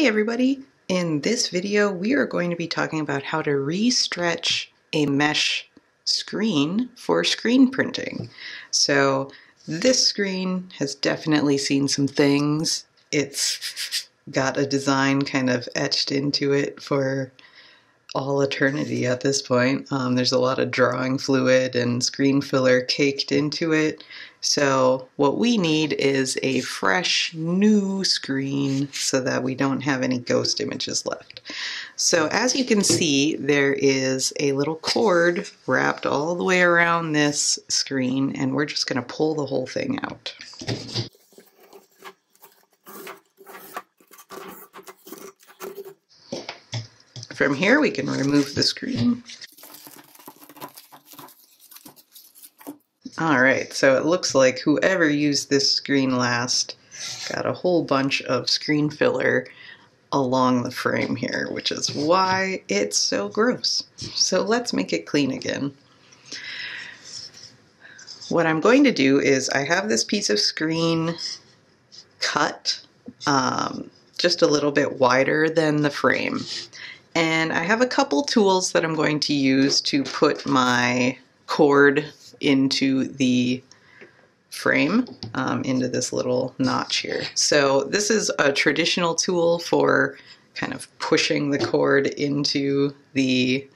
Hey everybody! In this video we are going to be talking about how to re-stretch a mesh screen for screen printing. So this screen has definitely seen some things. It's got a design kind of etched into it for all eternity at this point. Um, there's a lot of drawing fluid and screen filler caked into it. So what we need is a fresh new screen so that we don't have any ghost images left. So as you can see, there is a little cord wrapped all the way around this screen and we're just going to pull the whole thing out. From here we can remove the screen. Alright, so it looks like whoever used this screen last got a whole bunch of screen filler along the frame here, which is why it's so gross. So let's make it clean again. What I'm going to do is I have this piece of screen cut um, just a little bit wider than the frame. And I have a couple tools that I'm going to use to put my cord into the frame, um, into this little notch here. So this is a traditional tool for kind of pushing the cord into the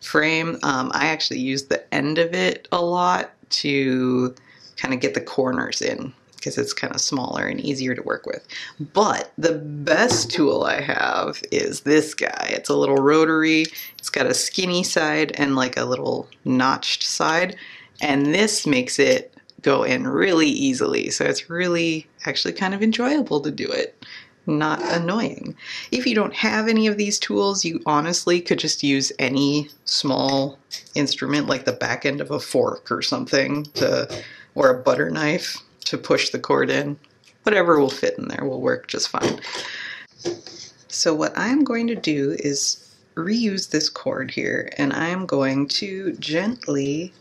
frame. Um, I actually use the end of it a lot to kind of get the corners in because it's kind of smaller and easier to work with. But the best tool I have is this guy. It's a little rotary. It's got a skinny side and like a little notched side. And this makes it go in really easily. So it's really actually kind of enjoyable to do it not annoying. If you don't have any of these tools, you honestly could just use any small instrument like the back end of a fork or something to, or a butter knife to push the cord in. Whatever will fit in there will work just fine. So what I'm going to do is reuse this cord here and I'm going to gently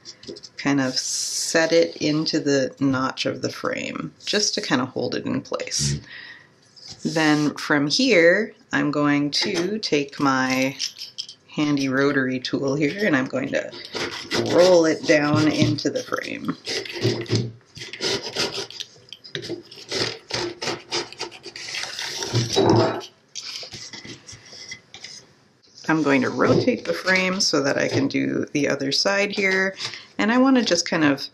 kind of set it into the notch of the frame just to kind of hold it in place. Then from here I'm going to take my handy rotary tool here and I'm going to roll it down into the frame. I'm going to rotate the frame so that I can do the other side here. And I want to just kind of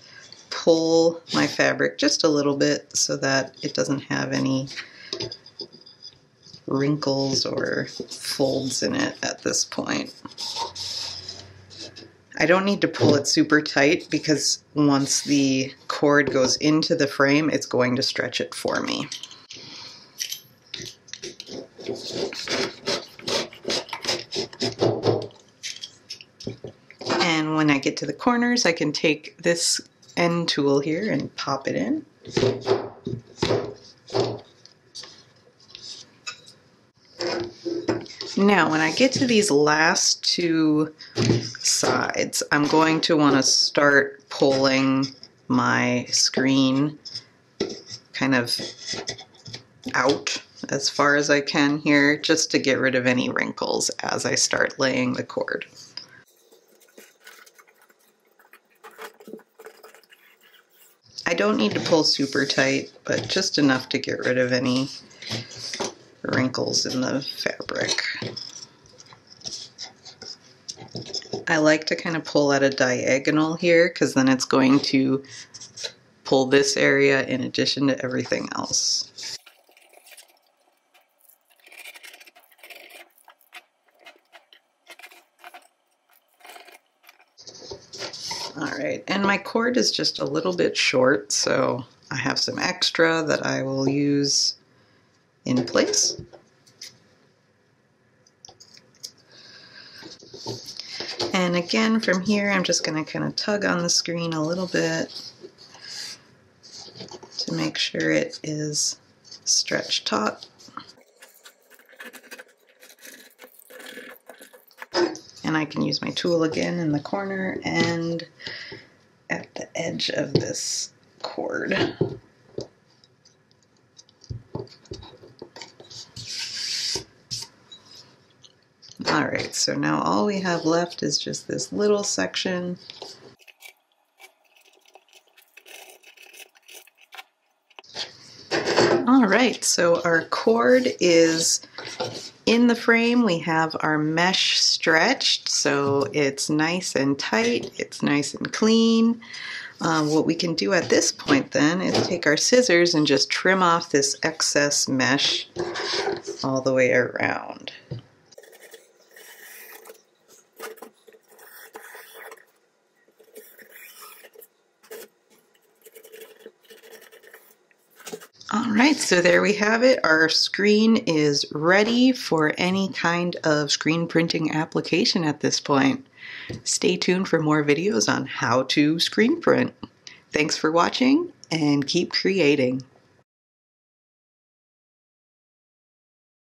pull my fabric just a little bit so that it doesn't have any wrinkles or folds in it at this point. I don't need to pull it super tight because once the cord goes into the frame, it's going to stretch it for me. And when I get to the corners, I can take this end tool here and pop it in. Now, when I get to these last two sides, I'm going to want to start pulling my screen kind of out as far as I can here, just to get rid of any wrinkles as I start laying the cord. Don't need to pull super tight, but just enough to get rid of any wrinkles in the fabric. I like to kind of pull at a diagonal here because then it's going to pull this area in addition to everything else. Alright, and my cord is just a little bit short, so I have some extra that I will use in place. And again, from here, I'm just going to kind of tug on the screen a little bit to make sure it is stretched taut. And I can use my tool again in the corner and at the edge of this cord. All right, so now all we have left is just this little section. All right, so our cord is in the frame. We have our mesh stretched, so it's nice and tight, it's nice and clean. Um, what we can do at this point then is take our scissors and just trim off this excess mesh all the way around. All right, so there we have it. Our screen is ready for any kind of screen printing application at this point. Stay tuned for more videos on how to screen print. Thanks for watching and keep creating.